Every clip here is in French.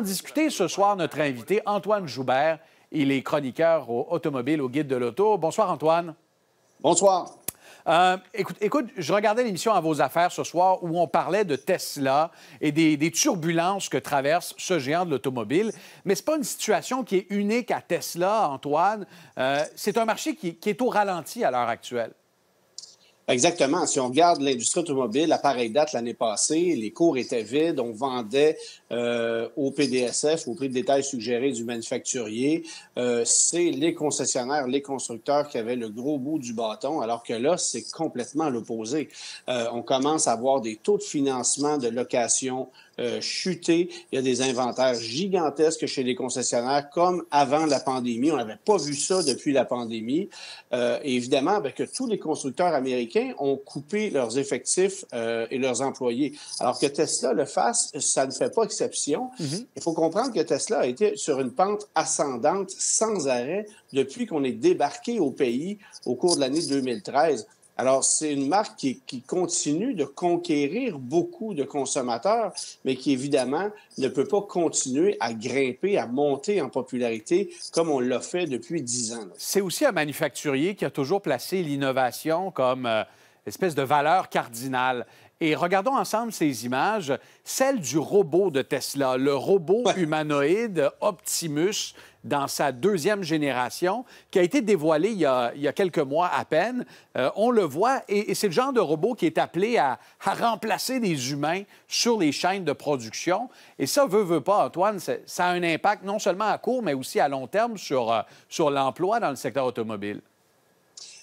discuter ce soir notre invité, Antoine Joubert. Il est chroniqueur automobile au Guide de l'Auto. Bonsoir, Antoine. Bonsoir. Euh, écoute, écoute, je regardais l'émission à vos affaires ce soir où on parlait de Tesla et des, turbulences que traverse ce géant de l'automobile. Mais ce n'est pas une situation qui est unique à Tesla, Antoine. Euh, c'est un marché qui est au ralenti à l'heure actuelle. Exactement. Si on regarde l'industrie automobile, à pareille date l'année passée, les cours étaient vides, on vendait euh, au PDSF, au prix de détail suggéré du manufacturier. Euh, c'est les concessionnaires, les constructeurs qui avaient le gros bout du bâton, alors que là, c'est complètement l'opposé. Euh, on commence à avoir des taux de financement de location euh, chuter. Il y a des inventaires gigantesques chez les concessionnaires, comme avant la pandémie. On n'avait pas vu ça depuis la pandémie. Évidemment, ben, que tous les constructeurs américains ont coupé leurs effectifs euh, et leurs employés. Alors que Tesla le fasse, ça ne fait pas exception. Mm-hmm. Il faut comprendre que Tesla a été sur une pente ascendante sans arrêt depuis qu'on est débarqué au pays au cours de l'année 2013. Alors, c'est une marque qui, continue de conquérir beaucoup de consommateurs, mais qui, évidemment, ne peut pas continuer à grimper, à monter en popularité comme on l'a fait depuis dix ans. C'est aussi un manufacturier qui a toujours placé l'innovation comme euh, espèce de valeur cardinale. Et regardons ensemble ces images, celle du robot de Tesla, le robot humanoïde Optimus dans sa deuxième génération, qui a été dévoilé il y a, quelques mois à peine. Euh, on le voit, et, c'est le genre de robot qui est appelé à, remplacer des humains sur les chaînes de production. Et ça, veut, veut pas, Antoine, ça a un impact non seulement à court, mais aussi à long terme sur, euh, sur l'emploi dans le secteur automobile.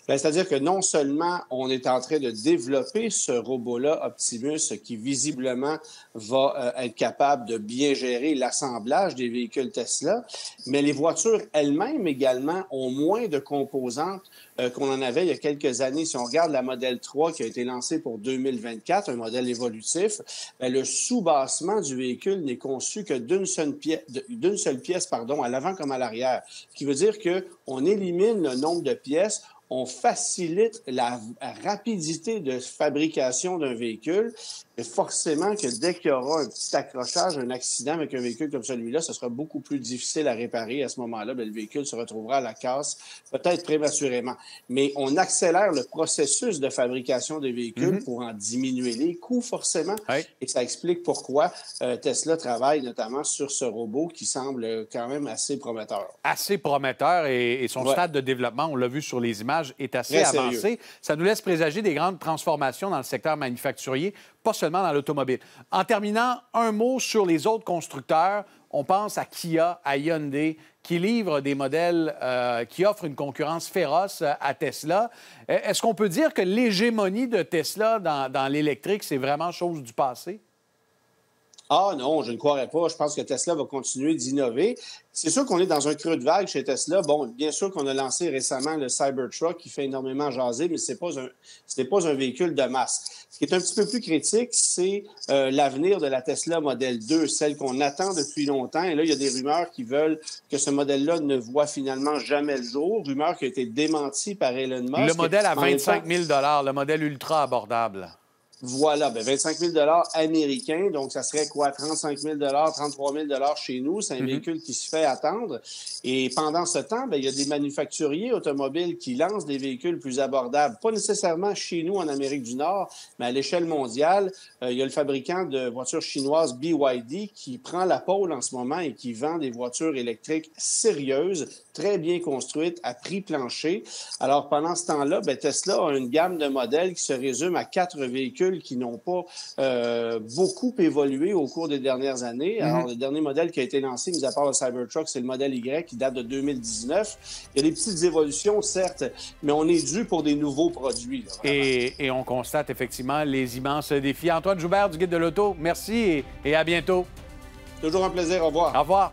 Ben, c'est-à-dire que non seulement on est en train de développer ce robot-là, Optimus, qui visiblement va euh, être capable de bien gérer l'assemblage des véhicules Tesla, mais les voitures elles-mêmes également ont moins de composantes euh, qu'on en avait il y a quelques années. Si on regarde la modèle 3 qui a été lancée pour 2024, un modèle évolutif, ben, le sous-bassement du véhicule n'est conçu que d'une seule pièce, d'une seule pièce pardon, à l'avant comme à l'arrière, ce qui veut dire qu'on élimine le nombre de pièces, on facilite la rapidité de fabrication d'un véhicule et forcément que dès qu'il y aura un petit accrochage, un accident avec un véhicule comme celui-là, ce sera beaucoup plus difficile à réparer. À ce moment-là, ben, le véhicule se retrouvera à la casse, peut-être prématurément. Mais on accélère le processus de fabrication des véhicules mm-hmm. pour en diminuer les coûts, forcément. Et ça explique pourquoi euh, Tesla travaille notamment sur ce robot qui semble quand même assez prometteur. Assez prometteur et, son stade de développement, on l'a vu sur les images, est assez avancé. Ça nous laisse présager des grandes transformations dans le secteur manufacturier pas seulement dans l'automobile. En terminant, un mot sur les autres constructeurs. On pense à Kia, à Hyundai, qui livrent des modèles euh, qui offrent une concurrence féroce à Tesla. Est-ce qu'on peut dire que l'hégémonie de Tesla dans, dans l'électrique, c'est vraiment chose du passé? Ah non, je ne croirais pas. Je pense que Tesla va continuer d'innover. C'est sûr qu'on est dans un creux de vague chez Tesla. Bon, bien sûr qu'on a lancé récemment le Cybertruck qui fait énormément jaser, mais ce n'est pas, un, pas un véhicule de masse. Ce qui est un petit peu plus critique, c'est euh, l'avenir de la Tesla Model 2, celle qu'on attend depuis longtemps. Et là, il y a des rumeurs qui veulent que ce modèle-là ne voit finalement jamais le jour. Rumeur qui a été démentie par Elon Musk. Le modèle à 25 000 le modèle ultra abordable. Voilà, ben 25 000 américains, donc ça serait quoi? 35 000 33 000 chez nous. C'est un mm-hmm. véhicule qui se fait attendre. Et pendant ce temps, ben, il y a des manufacturiers automobiles qui lancent des véhicules plus abordables. Pas nécessairement chez nous en Amérique du Nord, mais à l'échelle mondiale. Euh, il y a le fabricant de voitures chinoises BYD qui prend la pôle en ce moment et qui vend des voitures électriques sérieuses, très bien construites, à prix plancher. Alors pendant ce temps-là, ben, Tesla a une gamme de modèles qui se résume à quatre véhicules qui n'ont pas euh, beaucoup évolué au cours des dernières années. Mhm. Alors, le dernier modèle qui a été lancé, mis à part le Cybertruck, c'est le modèle Y qui date de 2019. Il y a des petites évolutions, certes, mais on est dû pour des nouveaux produits. et, on constate effectivement les immenses défis. Antoine Joubert du Guide de l'Auto, merci et, et à bientôt. Toujours un plaisir. Au revoir. Au revoir.